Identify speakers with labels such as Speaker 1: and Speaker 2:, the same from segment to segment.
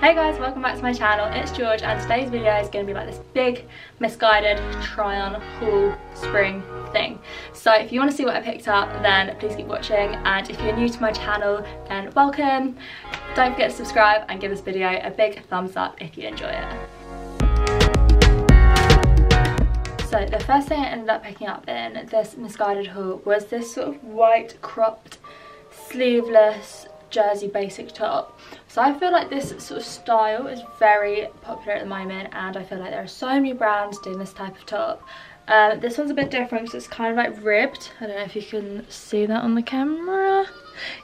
Speaker 1: Hey guys, welcome back to my channel. It's George and today's video is going to be like this big Missguided try on haul spring thing. So if you want to see what I picked up then please keep watching and if you're new to my channel then welcome. Don't forget to subscribe and give this video a big thumbs up if you enjoy it. So the first thing I ended up picking up in this Missguided haul was this sort of white cropped sleeveless jersey basic top. So I feel like this sort of style is very popular at the moment and I feel like there are so many brands doing this type of top. Um, this one's a bit different because it's kind of like ribbed. I don't know if you can see that on the camera.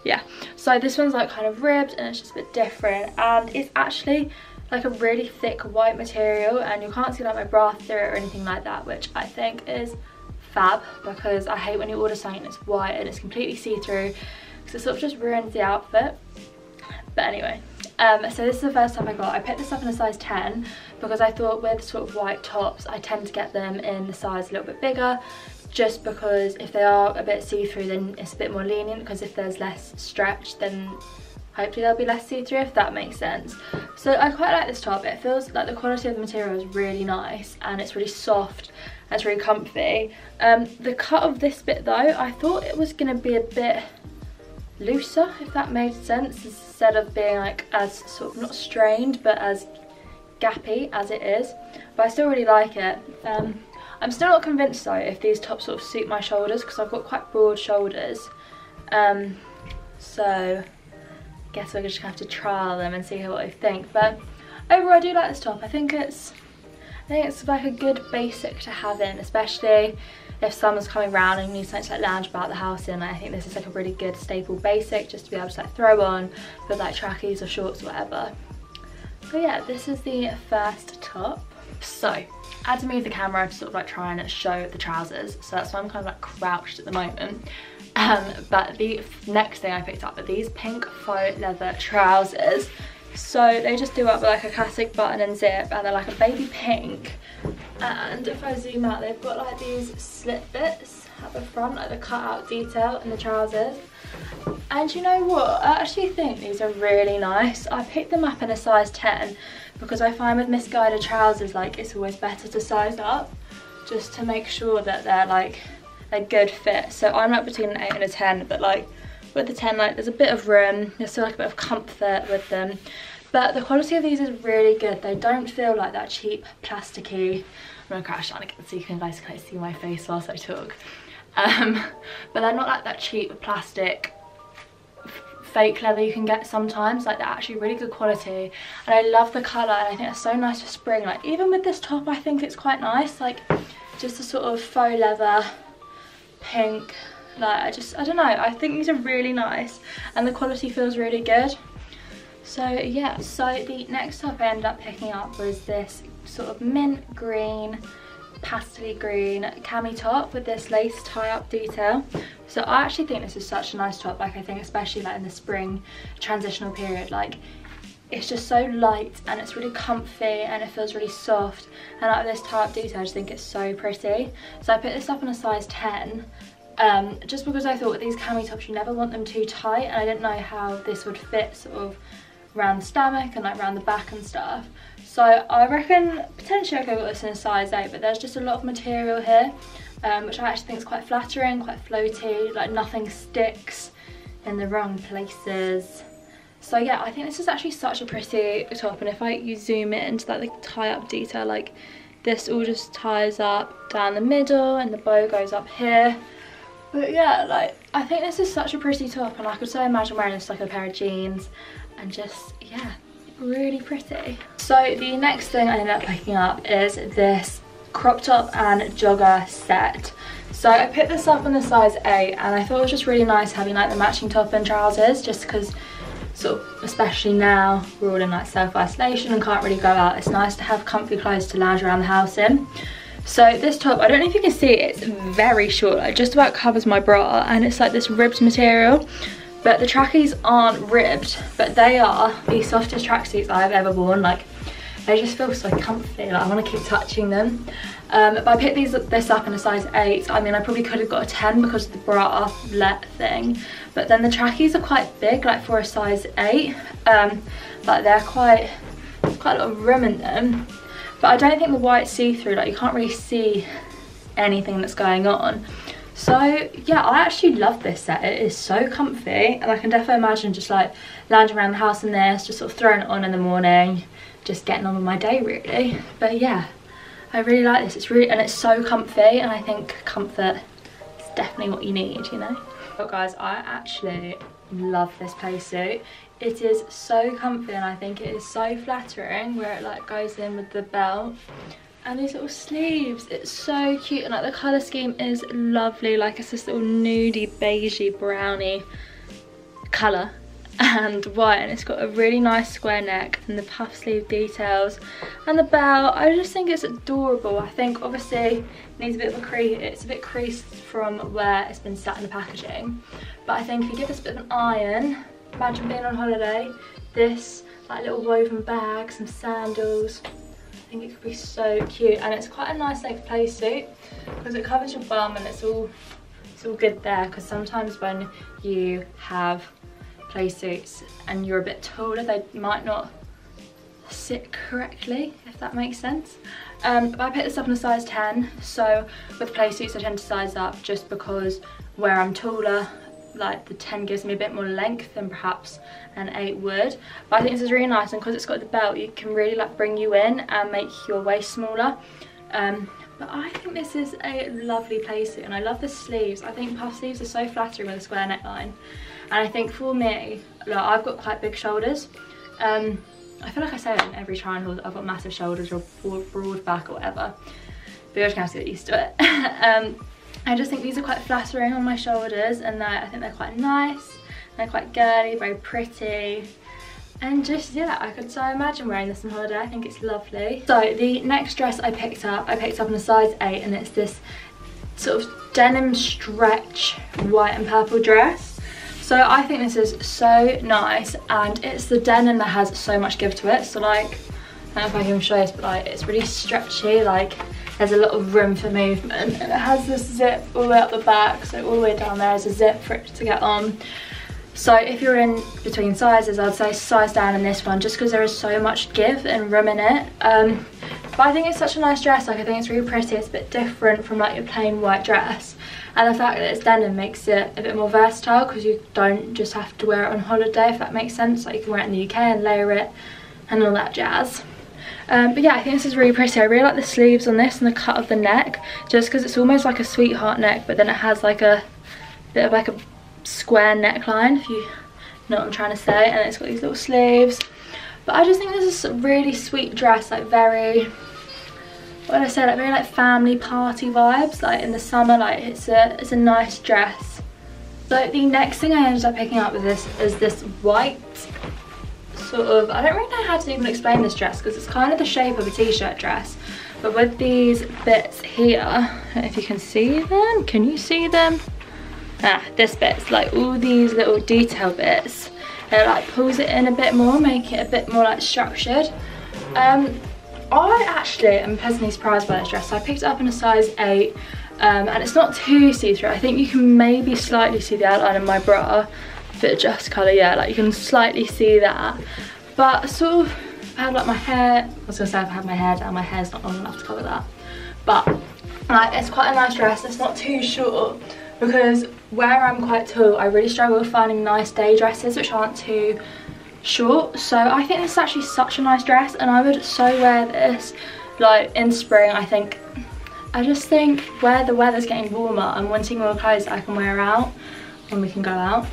Speaker 1: Yeah so this one's like kind of ribbed and it's just a bit different and it's actually like a really thick white material and you can't see like my bra through it or anything like that which I think is fab because I hate when you order something and it's white and it's completely see-through because it sort of just ruins the outfit. But anyway, um, so this is the first time I got. I picked this up in a size 10 because I thought with sort of white tops, I tend to get them in the size a little bit bigger just because if they are a bit see-through then it's a bit more lenient because if there's less stretch then hopefully they'll be less see-through if that makes sense. So I quite like this top. It feels like the quality of the material is really nice and it's really soft and it's really comfy. Um, the cut of this bit though, I thought it was going to be a bit looser if that made sense instead of being like as sort of not strained but as gappy as it is. But I still really like it. Um, I'm still not convinced though if these tops sort of suit my shoulders because I've got quite broad shoulders. Um, so I guess we're just gonna have to trial them and see what I think. But overall I do like this top. I think it's I think it's like a good basic to have in especially if summer's coming around and you need something to like lounge about the house in, I think this is like a really good staple basic just to be able to like throw on with like trackies or shorts or whatever. So yeah, this is the first top. So, I had to move the camera to sort of like try and show the trousers. So that's why I'm kind of like crouched at the moment. Um, but the next thing I picked up are these pink faux leather trousers. So they just do up with like a classic button and zip and they're like a baby pink and if I zoom out they've got like these slip bits at the front like the cut out detail in the trousers. And you know what? I actually think these are really nice. I picked them up in a size 10 because I find with Missguided trousers like it's always better to size up just to make sure that they're like a good fit. So I'm like between an 8 and a 10 but like with the 10 like there's a bit of room there's still like a bit of comfort with them but the quality of these is really good. They don't feel like that cheap plasticky. I'm gonna crash down again so you can guys can see my face whilst I talk. Um, but they're not like that cheap plastic fake leather you can get sometimes. Like they're actually really good quality. And I love the colour and I think it's so nice for spring. Like even with this top I think it's quite nice. Like just a sort of faux leather pink. Like I just I don't know. I think these are really nice and the quality feels really good so yeah, so the next top I ended up picking up was this sort of mint green, pastely green cami top with this lace tie-up detail. So I actually think this is such a nice top, like I think especially like in the spring transitional period, like it's just so light and it's really comfy and it feels really soft and like this tie-up detail I just think it's so pretty. So I put this up in a size 10 um, just because I thought with these cami tops you never want them too tight and I didn't know how this would fit sort of around the stomach and like around the back and stuff. So I reckon potentially I could have got this in a size 8 but there's just a lot of material here um, which I actually think is quite flattering, quite floaty, like nothing sticks in the wrong places. So yeah, I think this is actually such a pretty top and if I you zoom in into like the tie up detail like this all just ties up down the middle and the bow goes up here. But yeah, like I think this is such a pretty top and I could so imagine wearing this like a pair of jeans and just, yeah, really pretty. So the next thing I ended up picking up is this crop top and jogger set. So I picked this up in the size 8 and I thought it was just really nice having like the matching top and trousers just because sort of especially now we're all in like self-isolation and can't really go out. It's nice to have comfy clothes to lounge around the house in. So this top, I don't know if you can see it, it's very short, It just about covers my bra and it's like this ribbed material. But the trackies aren't ribbed, but they are the softest tracksuits I've ever worn. Like, they just feel so comfy like I want to keep touching them. Um, but I picked these this up in a size 8 I mean I probably could have got a 10 because of the bra let thing. But then the trackies are quite big like for a size 8 um, but they're quite quite a lot of room in them but I don't think the white see-through like you can't really see anything that's going on. So yeah I actually love this set. It is so comfy. And I can definitely imagine just like lounging around the house in this just sort of throwing it on in the morning just getting on with my day really. But yeah I really like this. It's really and it's so comfy. And I think comfort is definitely what you need you know? But guys I actually love this suit. it is so comfy and I think it is so flattering where it like goes in with the belt and these little sleeves it's so cute and like the color scheme is lovely like it's this little nudie beigey brownie color and white and it's got a really nice square neck and the puff sleeve details and the belt i just think it's adorable. I think obviously it needs a bit of a crease it's a bit creased from where it's been sat in the packaging. But i think if you give this a bit of an iron imagine being on holiday this like little woven bag some sandals I think it could be so cute. And it's quite a nice like play suit because it covers your bum and it's all it's all good there because sometimes when you have play suits and you're a bit taller they might not sit correctly if that makes sense. Um, but I picked this up in a size 10 so with play suits I tend to size up just because where I'm taller like the 10 gives me a bit more length than perhaps an 8 would. But I think this is really nice and because it's got the belt you can really like bring you in and make your waist smaller. Um, but I think this is a lovely playsuit and I love the sleeves. I think puff sleeves are so flattering with a square neckline and I think for me like I've got quite big shoulders um, I feel like I say it in every try I've got massive shoulders or broad back or whatever but you're just to have to get used to it um, I just think these are quite flattering on my shoulders and I think they're quite nice. They're quite girly, very pretty. And just, yeah, I could so imagine wearing this on holiday. I think it's lovely. So the next dress I picked up, I picked up in a size 8 and it's this sort of denim stretch white and purple dress. So I think this is so nice and it's the denim that has so much give to it. So like, I don't know if I can show this, but like it's really stretchy, like there's a lot of room for movement and it has this zip all the way up the back so all the way down there is a zip for it to get on. So if you're in between sizes I'd say size down in this one just because there is so much give and room in it. Um, but I think it's such a nice dress like I think it's really pretty it's a bit different from like your plain white dress and the fact that it's denim makes it a bit more versatile because you don't just have to wear it on holiday if that makes sense like you can wear it in the UK and layer it and all that jazz um, but yeah, I think this is really pretty. I really like the sleeves on this and the cut of the neck, just because it's almost like a sweetheart neck, but then it has like a bit of like a square neckline, if you know what I'm trying to say. And it's got these little sleeves. But I just think this is a really sweet dress, like very, what did I say, like very like family party vibes. Like in the summer, like it's a, it's a nice dress. So the next thing I ended up picking up with this is this white sort of, I don't really know how to even explain this dress because it's kind of the shape of a t-shirt dress. But with these bits here, if you can see them, can you see them? Ah, this bit's like all these little detail bits. It like pulls it in a bit more, make it a bit more like structured. Um, I actually am pleasantly surprised by this dress. I picked it up in a size 8 um, and it's not too see-through. I think you can maybe slightly see the outline of my bra fit adjust colour, yeah, like you can slightly see that. But sort of, I like my hair, I was gonna say I've had my hair down, my hair's not long enough to cover that. But like it's quite a nice dress, it's not too short because where I'm quite tall, I really struggle with finding nice day dresses which aren't too short. So I think this is actually such a nice dress and I would so wear this like in spring, I think. I just think where the weather's getting warmer, I'm wanting more clothes I can wear out when we can go out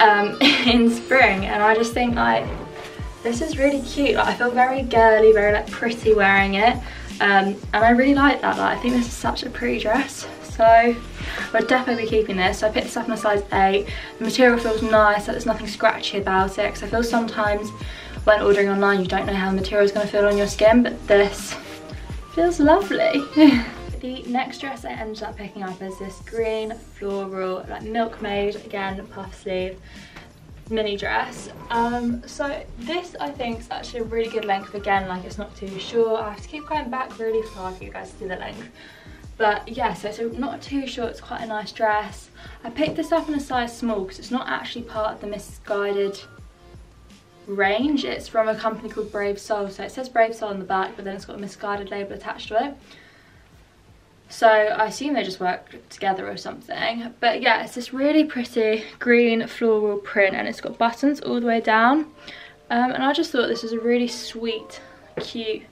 Speaker 1: um, in spring and I just think like this is really cute like, I feel very girly very like pretty wearing it um, and I really like that like, I think this is such a pretty dress so we'll definitely be keeping this so I picked this up in a size 8 the material feels nice there's nothing scratchy about it because I feel sometimes when ordering online you don't know how the material is going to feel on your skin but this feels lovely The next dress I ended up picking up is this green floral, like milkmaid, again, puff sleeve. mini dress. Um, so this I think is actually a really good length. Again, like it's not too short. I have to keep going back really far for you guys to see the length. But yeah, so it's not too short, it's quite a nice dress. I picked this up in a size small because it's not actually part of the Missguided range. It's from a company called Brave Soul. So it says Brave Soul on the back, but then it's got a Missguided label attached to it. So I assume they just work together or something. But yeah, it's this really pretty green floral print and it's got buttons all the way down. Um, and I just thought this was a really sweet, cute,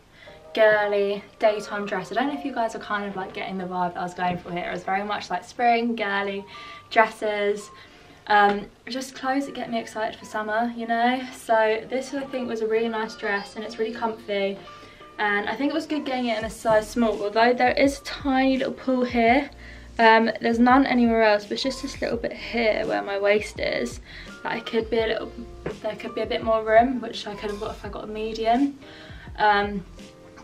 Speaker 1: girly daytime dress. I don't know if you guys are kind of like getting the vibe that I was going for here. It was very much like spring, girly dresses. Um, just clothes that get me excited for summer, you know? So this I think was a really nice dress and it's really comfy and I think it was good getting it in a size small although there is a tiny little pull here um, there's none anywhere else but it's just this little bit here where my waist is that I could be a little there could be a bit more room which I could have got if I got a medium um,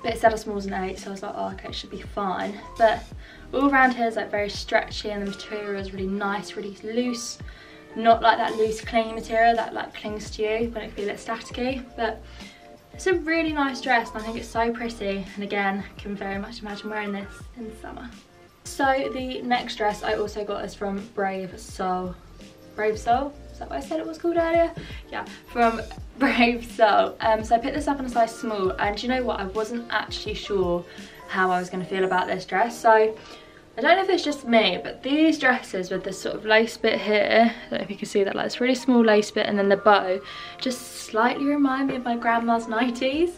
Speaker 1: but it said a small as an 8 so I was like oh okay it should be fine but all around here is like very stretchy and the material is really nice really loose not like that loose clingy material that like clings to you when it feels a bit staticky but it's a really nice dress and I think it's so pretty and again I can very much imagine wearing this in summer. So the next dress I also got is from Brave Soul. Brave Soul? Is that what I said it was called earlier? Yeah, from Brave Soul. Um, so I picked this up in a size small and you know what, I wasn't actually sure how I was going to feel about this dress. So I don't know if it's just me, but these dresses with this sort of lace bit here, I don't know if you can see that, like this really small lace bit and then the bow, just slightly remind me of my grandma's 90s.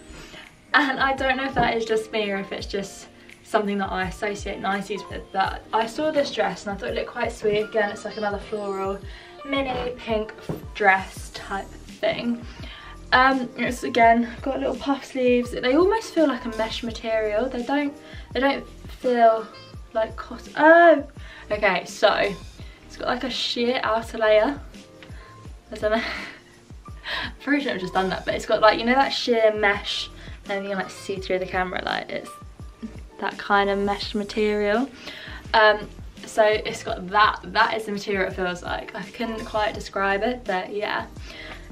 Speaker 1: And I don't know if that is just me or if it's just something that I associate 90s with, but I saw this dress and I thought it looked quite sweet. Again, it's like another floral mini pink dress type thing. Um, it's again got little puff sleeves. They almost feel like a mesh material. They don't. They don't feel like cotton. Oh, okay. So it's got like a sheer outer layer. I don't know. Pretty sure I've just done that, but it's got like you know that sheer mesh, and you can like see through the camera. Like it's that kind of mesh material. Um, so it's got that. That is the material it feels like. I couldn't quite describe it, but yeah.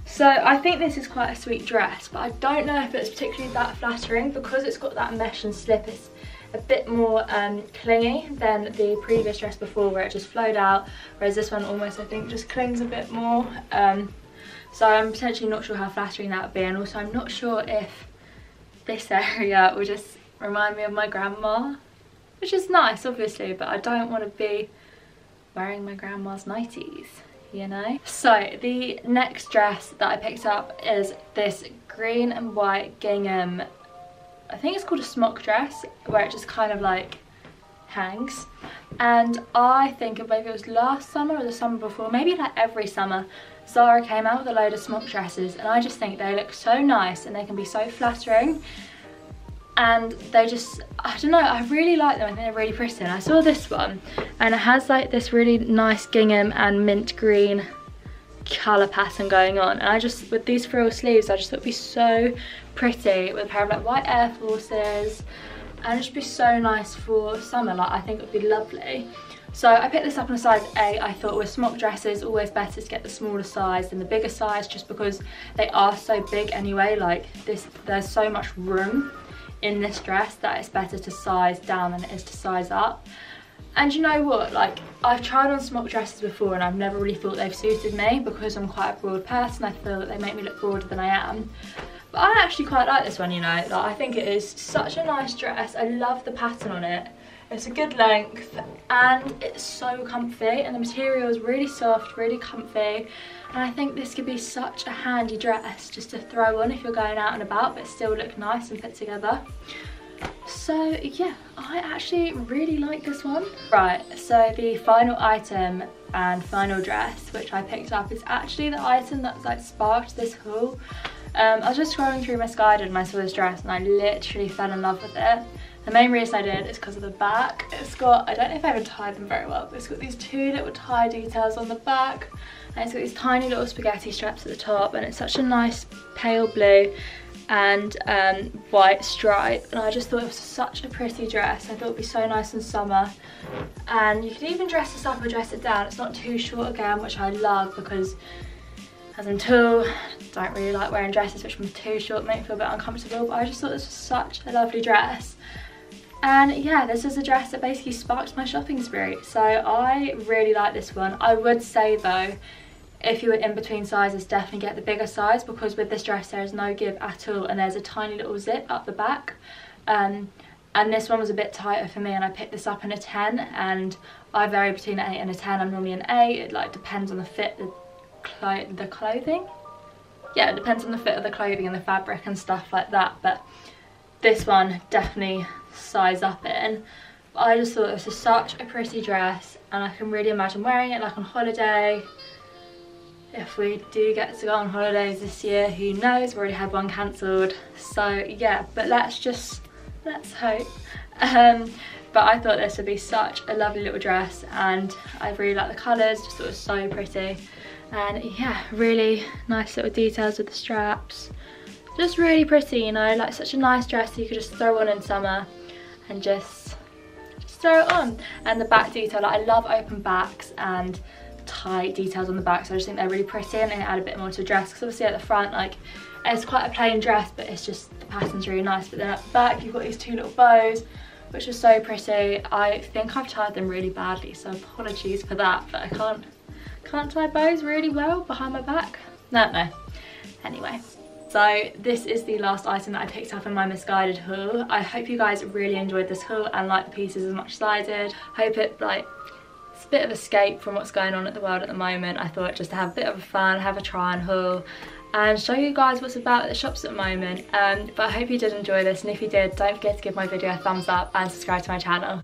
Speaker 1: So I think this is quite a sweet dress, but I don't know if it's particularly that flattering because it's got that mesh and slip. It's a bit more um, clingy than the previous dress before where it just flowed out, whereas this one almost I think just clings a bit more. Um, so I'm potentially not sure how flattering that would be and also I'm not sure if this area will just remind me of my grandma, which is nice obviously, but I don't want to be wearing my grandma's 90s you know? So the next dress that i picked up is this green and white gingham I think it's called a smock dress where it just kind of like hangs. And I think maybe it was last summer or the summer before maybe like every summer Zara came out with a load of smock dresses and I just think they look so nice and they can be so flattering and they just I don't know I really like them I think they're really pretty. And I saw this one and it has like this really nice gingham and mint green colour pattern going on. And I just with these frill sleeves I just thought it'd be so pretty with a pair of like white Air Forces. And it should be so nice for summer like I think it would be lovely. So I picked this up in a size A. I thought with smock dresses always better to get the smaller size than the bigger size just because they are so big anyway like this there's so much room in this dress that it's better to size down than it is to size up and you know what, like I've tried on smock dresses before and I've never really thought they've suited me because I'm quite a broad person. I feel that they make me look broader than I am. But I actually quite like this one, you know. Like, I think it is such a nice dress. I love the pattern on it. It's a good length and it's so comfy and the material is really soft, really comfy. And I think this could be such a handy dress just to throw on if you're going out and about but still look nice and put together. So yeah, I actually really like this one. Right, so the final item and final dress which I picked up is actually the item that's like sparked this haul. Um, I was just scrolling through my Missguided and I saw this dress and I literally fell in love with it. The main reason I did is because of the back. It's got, I don't know if I ever tied them very well, but it's got these two little tie details on the back and it's got these tiny little spaghetti straps at the top and it's such a nice pale blue and um, white stripe and I just thought it was such a pretty dress. I thought it would be so nice in summer and you can even dress this up or dress it down. It's not too short again which I love because as I'm tall, don't really like wearing dresses which are too short, make me feel a bit uncomfortable, but I just thought this was such a lovely dress. And yeah, this is a dress that basically sparked my shopping spree. So I really like this one. I would say though, if you were in between sizes, definitely get the bigger size because with this dress there is no give at all and there's a tiny little zip up the back. Um, and this one was a bit tighter for me and I picked this up in a 10 and I vary between an 8 and a 10. I'm normally an 8. It like depends on the fit, the, clo the clothing. Yeah, it depends on the fit of the clothing and the fabric and stuff like that. But this one definitely size up in. But I just thought this was such a pretty dress and I can really imagine wearing it like on holiday. If we do get to go on holidays this year, who knows, we already had one cancelled. So yeah, but let's just, let's hope. Um, but I thought this would be such a lovely little dress and I really like the colours, just thought it was so pretty. And yeah, really nice little details with the straps. Just really pretty, you know, like such a nice dress you could just throw on in summer and just, throw it on. And the back detail, like I love open backs and tight details on the back, so I just think they're really pretty and they add a bit more to the dress. Because obviously at the front, like it's quite a plain dress, but it's just, the pattern's really nice. But then at the back, you've got these two little bows which are so pretty. I think I've tied them really badly, so apologies for that, but I can't, can't tie bows really well behind my back. No, no. Anyway, so this is the last item that I picked up in my Missguided haul. I hope you guys really enjoyed this haul and liked the pieces as much as I did. Hope it like it's a bit of escape from what's going on at the world at the moment. I thought just to have a bit of a fun, have a try and haul and show you guys what's about at the shops at the moment. Um, but I hope you did enjoy this and if you did, don't forget to give my video a thumbs up and subscribe to my channel.